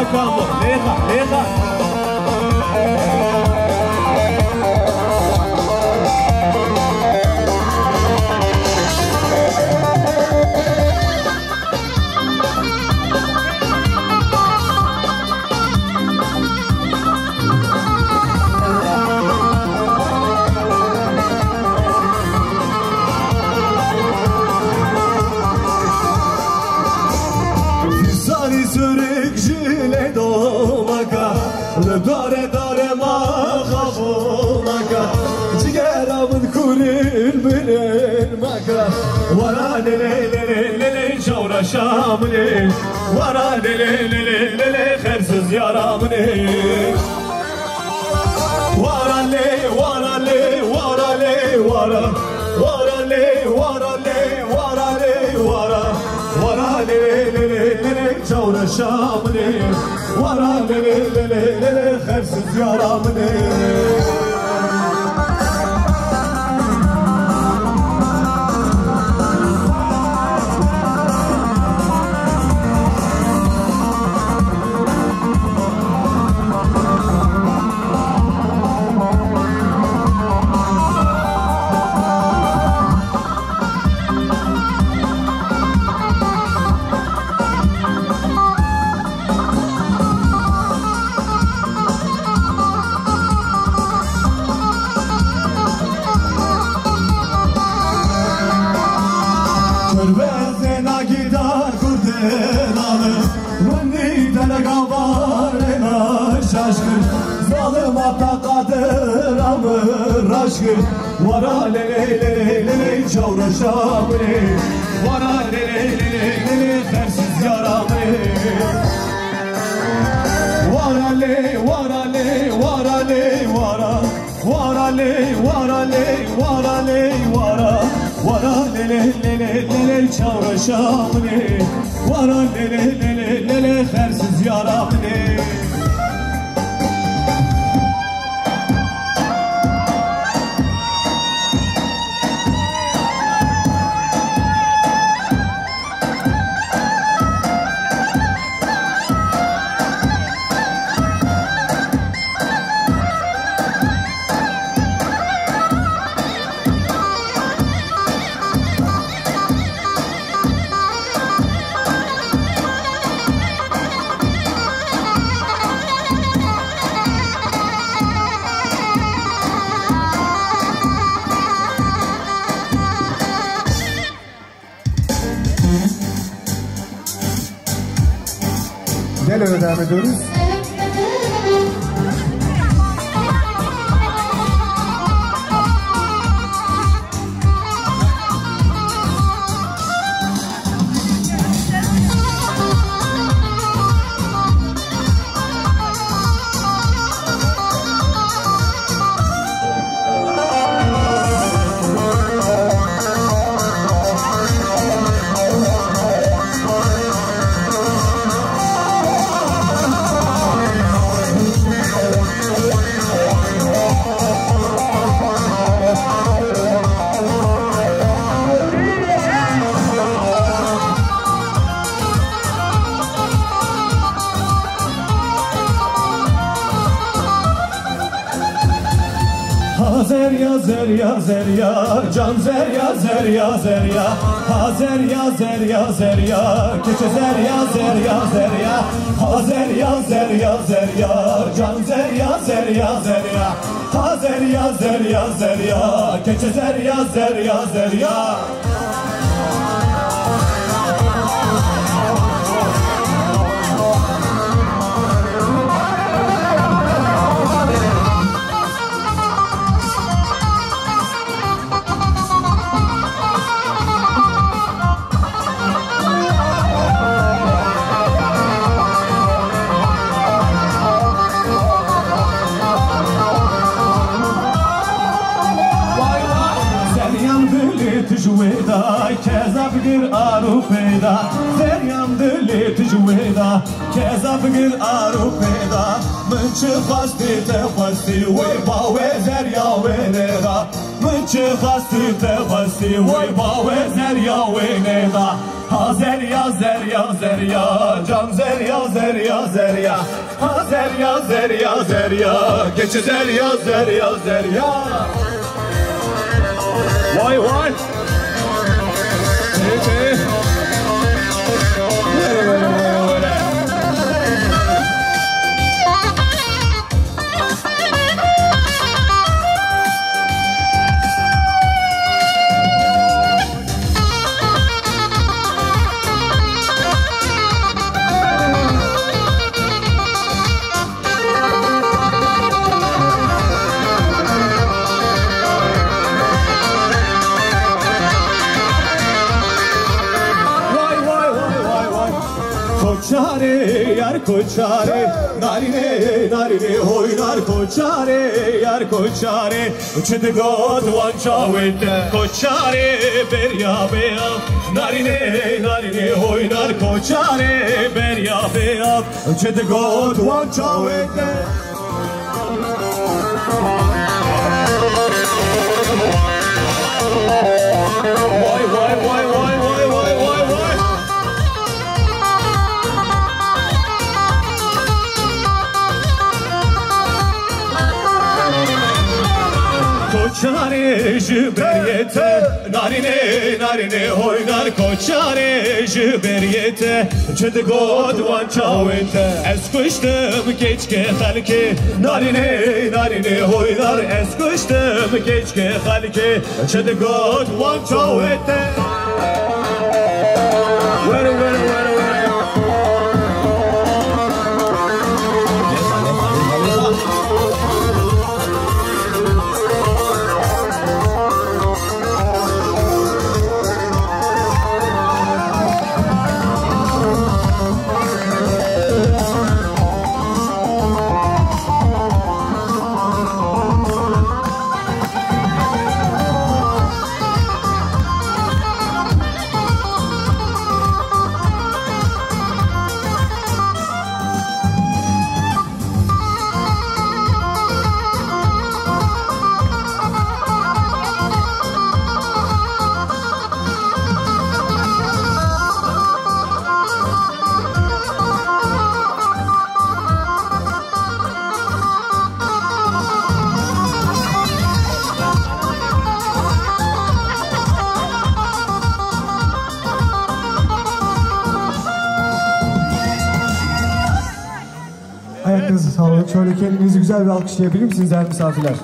água morena, Dare dare mahabulaka Cigeramın kuril bilin maka Vara le le le le le le Şavra şamni Vara le le le le le le Hersiz yaramni Vara le le Çavra şamni Vara le le le le le le Hersiz yaramni kurdelanı Mınni delega varena şaşkın Zalim ata kadır amır aşkın Vara le le le le le le çavra şamri Vara le le Vara le le le le le le çavra şamni Vara le le le le le le Neyle devam ediyoruz? Hazer ya zer ya zer ya Can zer ya zer ya zer ya Hazer ya zer ya zer ya Keçe zer ya zer ya zer ya Hazer ya zer ya zer ya Can zer ya zer ya zer ya Hazer ya zer ya zer ya Keçe zer ya zer dili tujweda Kezab gir aru peyda Seryan dili tujweda Kezab gir aru peyda Mınçı fasti te fasti Ve ba ve zerya ve neda. Mınçı fasti te fasti Ve ba ve zerya ve neda. Hazer ya Zerya Zerya Can Zerya Zerya Zerya. Ha Zerya Zerya Zerya. Geç Zerya Zerya Zerya Why, why? Koçare yar koçare Narine narine oynar koçare yar koçare Uçede god one çavet Koçare berya beya Narine narine oynar koçare berya beya Uçede god one çavet Vay jüberiyete Narine narine oynar koçare jüberiyete Çede god van çavete Ez kuştum geçke halki. Narine narine oynar Ez kuştum geçke halki. Çede god van çavete Şöyle kendinizi güzel bir alkışlayabilir misiniz değerli misafirler?